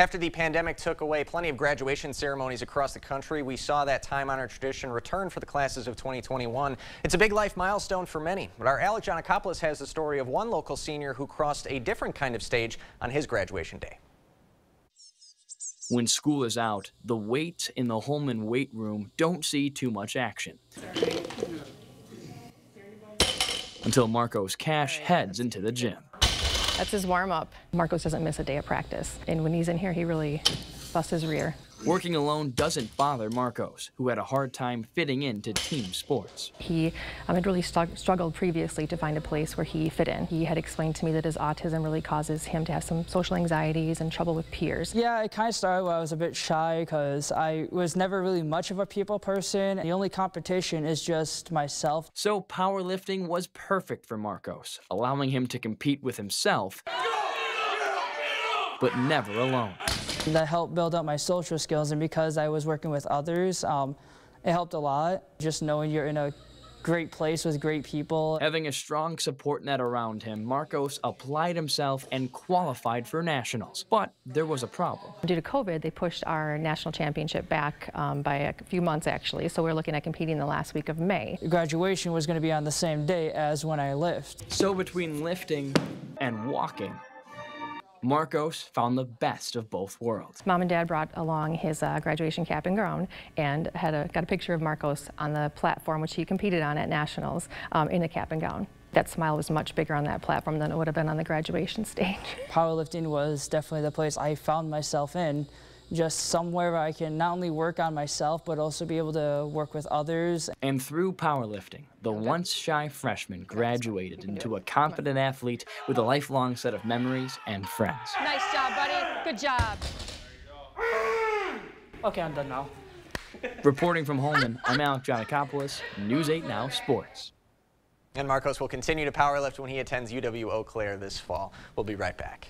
After the pandemic took away plenty of graduation ceremonies across the country, we saw that time-honored tradition return for the classes of 2021. It's a big life milestone for many, but our Alec Giannakopoulos has the story of one local senior who crossed a different kind of stage on his graduation day. When school is out, the weights in the Holmen weight room don't see too much action. Until Markos Cash heads into the gym. That's his warm up. Markos doesn't miss a day of practice. And when he's in here, he really busts his rear. Working alone doesn't bother Markos, who had a hard time fitting into team sports. He um, had really struggled previously to find a place where he fit in. He had explained to me that his autism really causes him to have some social anxieties and trouble with peers. Yeah, it kind of started when I was a bit shy because I was never really much of a people person. The only competition is just myself. So powerlifting was perfect for Markos, allowing him to compete with himself, but never alone. That helped build up my social skills, and because I was working with others, um, it helped a lot. Just knowing you're in a great place with great people. Having a strong support net around him, Markos applied himself and qualified for nationals. But there was a problem. Due to COVID, they pushed our national championship back um, by a few months, actually. So we're looking at competing the last week of May. Graduation was going to be on the same day as when I lift. So between lifting and walking, Markos found the best of both worlds. Mom and Dad brought along his uh, graduation cap and gown and had a, got a picture of Markos on the platform which he competed on at Nationals um, in a cap and gown. That smile was much bigger on that platform than it would have been on the graduation stage. Powerlifting was definitely the place I found myself in just somewhere where I can not only work on myself, but also be able to work with others. And through powerlifting, the once shy freshman graduated into a confident athlete with a lifelong set of memories and friends. Nice job, buddy. Good job. Okay, I'm done now. Reporting from Holmen, I'm Alec Giannakopoulos, News 8 Now Sports. And Markos will continue to powerlift when he attends UW Eau Claire this fall. We'll be right back.